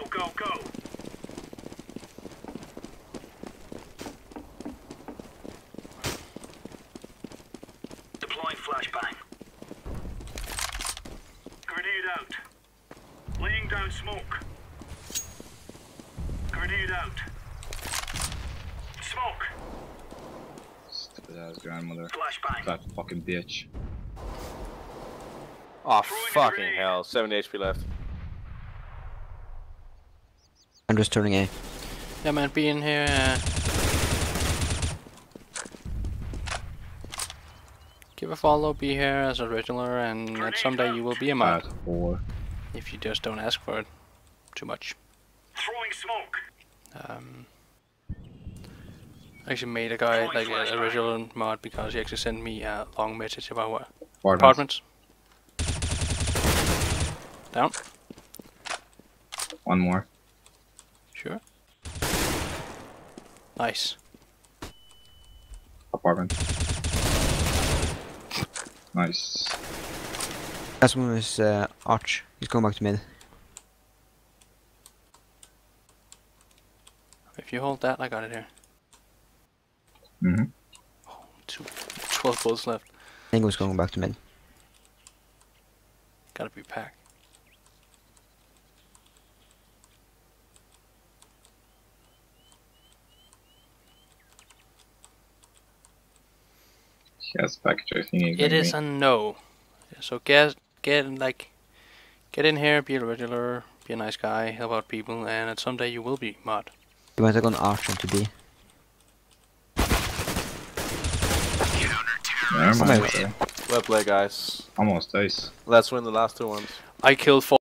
Go, go, go. Deploying flashbang. Grenade out. Laying down smoke. Grenade out. Smoke. Stupid ass grandmother. Flashbang. That fucking bitch. Oh Throwing fucking hell! 70 HP left. I'm just turning A. Yeah, man, be in here. Uh, give a follow, be here as a regular, and that someday you will be a mod Bad if you just don't ask for it too much. Throwing smoke. Um, I actually made a guy like a, a original mod because he actually sent me a long message about what Apartments. apartments. Down. One more. Sure. Nice. Apartment. Nice. That's one is uh, Arch. He's going back to mid. If you hold that, I got it here. Mm-hmm. Two, 12 bullets left. Tango's going back to mid. Gotta be packed. Yes, package thingy. It is a no. So get get like get in here, be a regular, be a nice guy, help out people, and someday you will be mod. You might have gone Arch into B. Never mind. Almost. though. Well played, guys. Almost ace. Let's win the last two ones. I killed four.